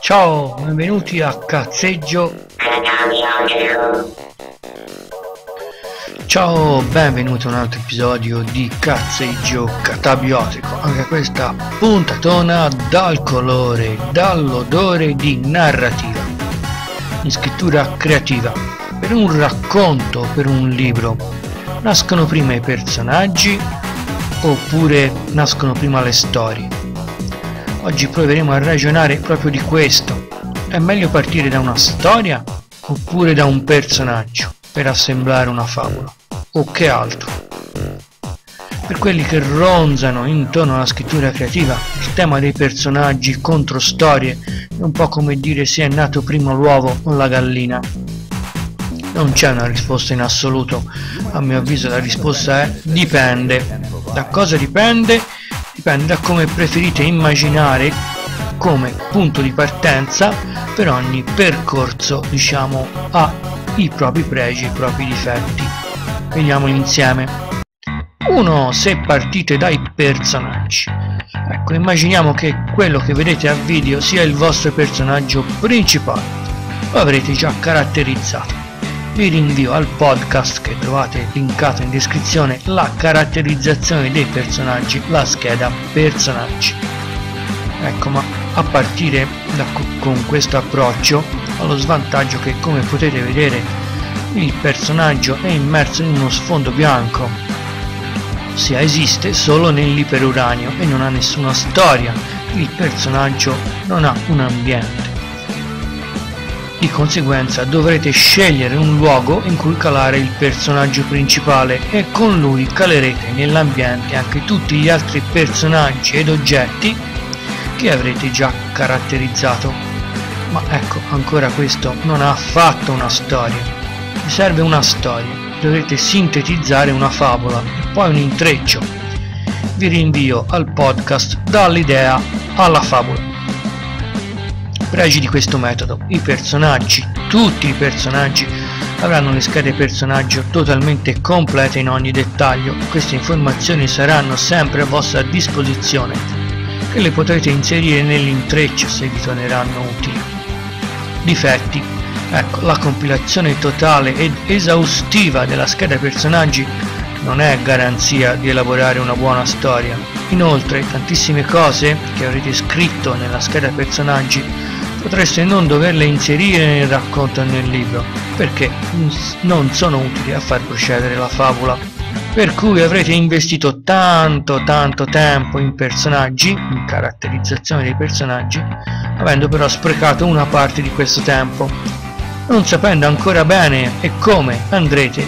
Ciao, benvenuti a Cazzeggio. Ciao, benvenuti a un altro episodio di Cazzeggio Catabiotico. Anche questa puntatona dal colore, dall'odore di narrativa, in scrittura creativa, per un racconto, per un libro. Nascono prima i personaggi oppure nascono prima le storie? Oggi proveremo a ragionare proprio di questo. È meglio partire da una storia oppure da un personaggio per assemblare una favola? O che altro? Per quelli che ronzano intorno alla scrittura creativa, il tema dei personaggi contro storie è un po' come dire se è nato prima l'uovo o la gallina. Non c'è una risposta in assoluto, a mio avviso la risposta è dipende. Da cosa dipende? Dipende da come preferite immaginare come punto di partenza per ogni percorso diciamo ha i propri pregi e i propri difetti. Vediamoli insieme. 1 se partite dai personaggi. Ecco immaginiamo che quello che vedete a video sia il vostro personaggio principale. Lo avrete già caratterizzato vi rinvio al podcast che trovate linkato in descrizione la caratterizzazione dei personaggi, la scheda personaggi. Ecco, ma a partire da, con questo approccio ho lo svantaggio che come potete vedere il personaggio è immerso in uno sfondo bianco, ossia esiste solo nell'iperuranio e non ha nessuna storia, il personaggio non ha un ambiente. Di conseguenza dovrete scegliere un luogo in cui calare il personaggio principale e con lui calerete nell'ambiente anche tutti gli altri personaggi ed oggetti che avrete già caratterizzato. Ma ecco, ancora questo non ha affatto una storia. Vi serve una storia, dovrete sintetizzare una favola e poi un intreccio. Vi rinvio al podcast dall'idea alla favola. Pregi di questo metodo. I personaggi, tutti i personaggi, avranno le schede personaggio totalmente complete in ogni dettaglio. Queste informazioni saranno sempre a vostra disposizione e le potrete inserire nell'intreccio se vi torneranno utili. Difetti. Ecco, la compilazione totale ed esaustiva della scheda personaggi non è garanzia di elaborare una buona storia. Inoltre, tantissime cose che avrete scritto nella scheda personaggi potreste non doverle inserire nel racconto e nel libro, perché non sono utili a far procedere la favola. Per cui avrete investito tanto tanto tempo in personaggi, in caratterizzazione dei personaggi, avendo però sprecato una parte di questo tempo, non sapendo ancora bene e come andrete,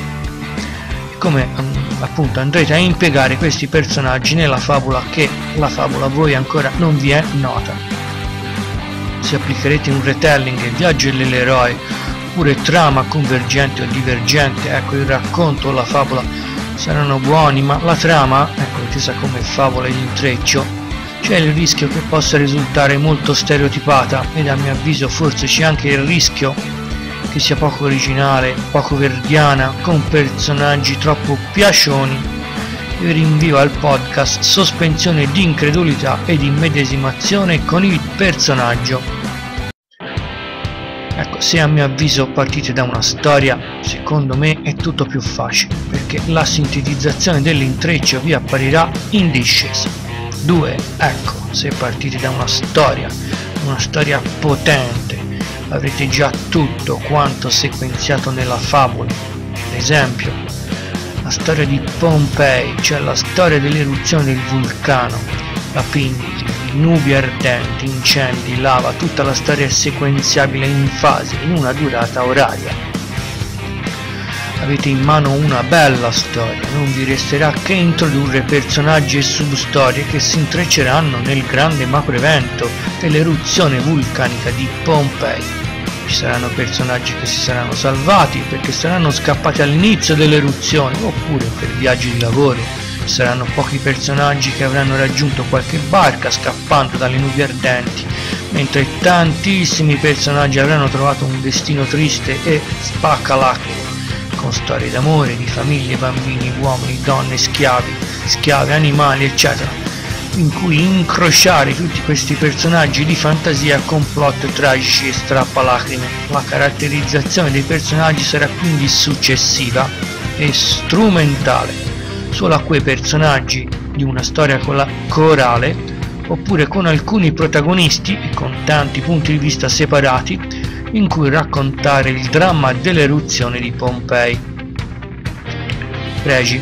come mm, appunto andrete a impiegare questi personaggi nella favola che la favola a voi ancora non vi è nota se applicherete un retelling viaggio dell'eroe oppure trama convergente o divergente ecco il racconto o la favola saranno buoni ma la trama ecco intesa come favola e intreccio c'è il rischio che possa risultare molto stereotipata ed a mio avviso forse c'è anche il rischio che sia poco originale, poco verdiana, con personaggi troppo piacioni vi rinvio al podcast Sospensione di incredulità ed immedesimazione con il personaggio Ecco, se a mio avviso partite da una storia, secondo me è tutto più facile, perché la sintetizzazione dell'intreccio vi apparirà in discesa. 2. Ecco, se partite da una storia, una storia potente, avrete già tutto quanto sequenziato nella favola. Ad esempio, la storia di Pompei, cioè la storia dell'eruzione del vulcano, la Pindi, nubi ardenti, incendi, lava, tutta la storia è sequenziabile in fasi, in una durata oraria. Avete in mano una bella storia, non vi resterà che introdurre personaggi e substorie che si intrecceranno nel grande macro evento dell'eruzione vulcanica di Pompei. Ci saranno personaggi che si saranno salvati perché saranno scappati all'inizio dell'eruzione oppure per viaggi di lavoro saranno pochi personaggi che avranno raggiunto qualche barca scappando dalle nubi ardenti, mentre tantissimi personaggi avranno trovato un destino triste e spaccalacco, con storie d'amore, di famiglie, bambini, uomini, donne, schiavi, schiave, animali, eccetera. In cui incrociare tutti questi personaggi di fantasia con plot tragici e strappalacrime. La caratterizzazione dei personaggi sarà quindi successiva e strumentale, solo a quei personaggi di una storia corale oppure con alcuni protagonisti con tanti punti di vista separati in cui raccontare il dramma dell'eruzione di Pompei. Pregi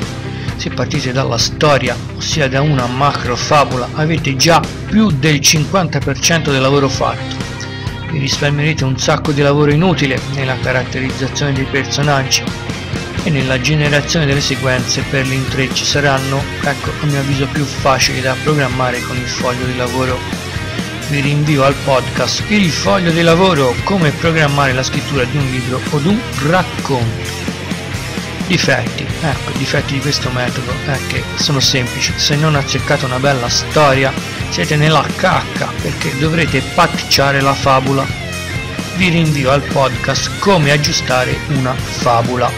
se partite dalla storia, ossia da una macro favola, avete già più del 50% del lavoro fatto. Vi risparmierete un sacco di lavoro inutile nella caratterizzazione dei personaggi e nella generazione delle sequenze per gli intrecci saranno, ecco, a mio avviso più facili da programmare con il foglio di lavoro. Vi rinvio al podcast Il foglio di lavoro, come programmare la scrittura di un libro o di un racconto. Difetti, ecco, i difetti di questo metodo è che sono semplici, se non azzeccate una bella storia siete nella cacca perché dovrete patticciare la fabula. Vi rinvio al podcast come aggiustare una fabula.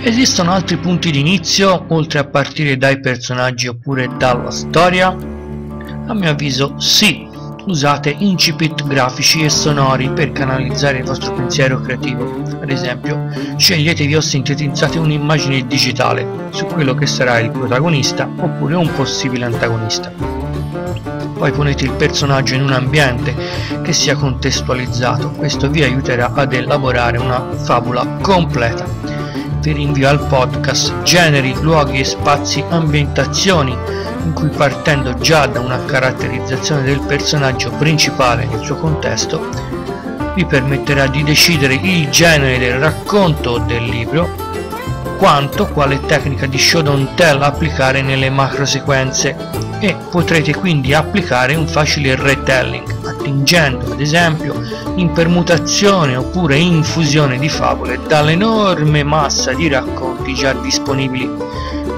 Esistono altri punti di inizio oltre a partire dai personaggi oppure dalla storia? A mio avviso sì, usate incipit grafici e sonori per canalizzare il vostro pensiero creativo. Ad esempio, sceglietevi o sintetizzate un'immagine digitale su quello che sarà il protagonista oppure un possibile antagonista. Poi ponete il personaggio in un ambiente che sia contestualizzato, questo vi aiuterà ad elaborare una fabula completa. Vi rinvio al podcast Generi, luoghi e spazi, ambientazioni in cui partendo già da una caratterizzazione del personaggio principale nel suo contesto vi permetterà di decidere il genere del racconto o del libro quanto quale tecnica di show don't tell applicare nelle macro sequenze e potrete quindi applicare un facile retelling attingendo ad esempio in permutazione oppure in fusione di favole dall'enorme massa di racconti già disponibili.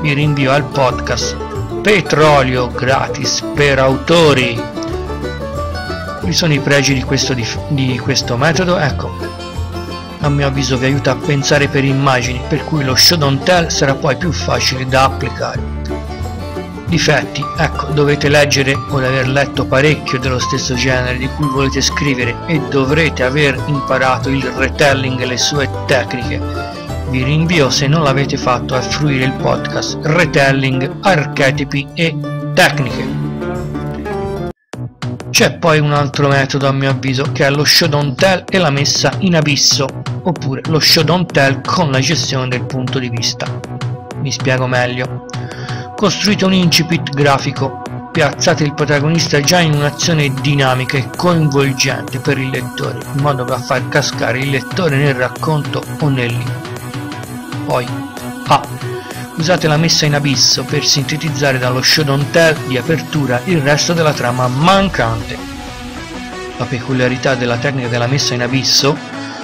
Vi rinvio al podcast petrolio gratis per autori. Quali sono i pregi di questo, di questo metodo? ecco. A mio avviso vi aiuta a pensare per immagini per cui lo show don't tell sarà poi più facile da applicare difetti ecco dovete leggere o aver letto parecchio dello stesso genere di cui volete scrivere e dovrete aver imparato il retelling e le sue tecniche vi rinvio se non l'avete fatto a fruire il podcast Retelling, Archetipi e Tecniche. C'è poi un altro metodo a mio avviso che è lo show don't tell e la messa in abisso, oppure lo show don't tell con la gestione del punto di vista. Mi spiego meglio. Costruite un incipit grafico, piazzate il protagonista già in un'azione dinamica e coinvolgente per il lettore, in modo da far cascare il lettore nel racconto o nel libro. Poi A. Usate la messa in abisso per sintetizzare dallo show don't tell di apertura il resto della trama mancante. La peculiarità della tecnica della messa in abisso,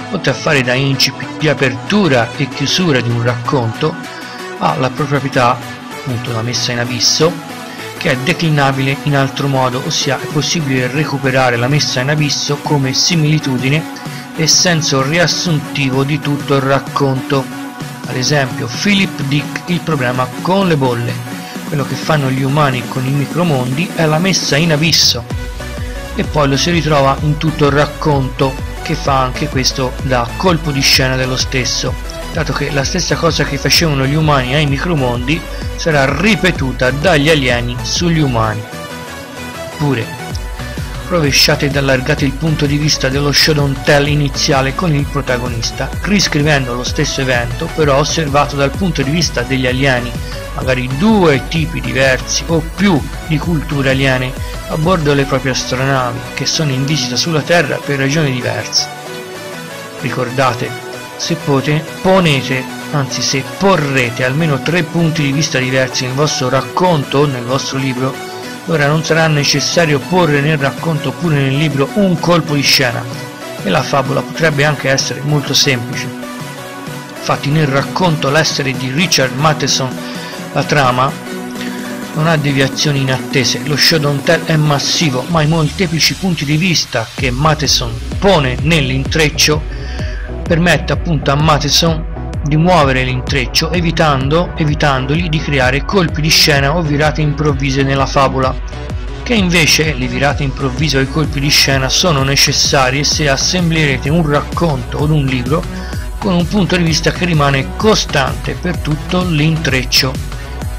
oltre a fare da incipit di apertura e chiusura di un racconto, ha la proprietà, appunto la messa in abisso, che è declinabile in altro modo, ossia è possibile recuperare la messa in abisso come similitudine e senso riassuntivo di tutto il racconto. Ad esempio Philip Dick il problema con le bolle. Quello che fanno gli umani con i micromondi è la messa in abisso. E poi lo si ritrova in tutto il racconto che fa anche questo da colpo di scena dello stesso, dato che la stessa cosa che facevano gli umani ai micromondi sarà ripetuta dagli alieni sugli umani. Pure rovesciate ed allargate il punto di vista dello show don't tell iniziale con il protagonista, riscrivendo lo stesso evento però osservato dal punto di vista degli alieni, magari due tipi diversi o più di culture aliene a bordo delle proprie astronavi che sono in visita sulla Terra per ragioni diverse. Ricordate, se pote, ponete, anzi se porrete almeno tre punti di vista diversi nel vostro racconto o nel vostro libro, Ora non sarà necessario porre nel racconto oppure nel libro un colpo di scena e la favola potrebbe anche essere molto semplice. Infatti nel racconto L'essere di Richard Matheson la trama non ha deviazioni inattese, lo show don't tell è massivo, ma i molteplici punti di vista che Matheson pone nell'intreccio permette appunto a Matheson di muovere l'intreccio evitando, evitandogli di creare colpi di scena o virate improvvise nella favola, che invece le virate improvvise o i colpi di scena sono necessarie se assemblerete un racconto o un libro con un punto di vista che rimane costante per tutto l'intreccio.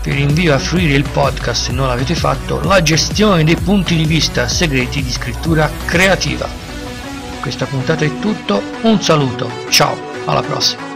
Vi rinvio a fruire il podcast se non l'avete fatto, la gestione dei punti di vista segreti di scrittura creativa. Questa puntata è tutto, un saluto, ciao, alla prossima.